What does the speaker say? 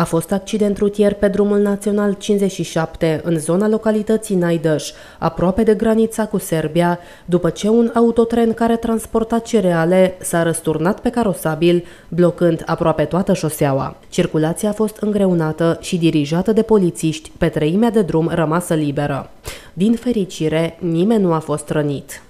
A fost accident rutier pe drumul național 57 în zona localității Naidăș, aproape de granița cu Serbia, după ce un autotren care transporta cereale s-a răsturnat pe carosabil, blocând aproape toată șoseaua. Circulația a fost îngreunată și dirijată de polițiști pe treimea de drum rămasă liberă. Din fericire, nimeni nu a fost rănit.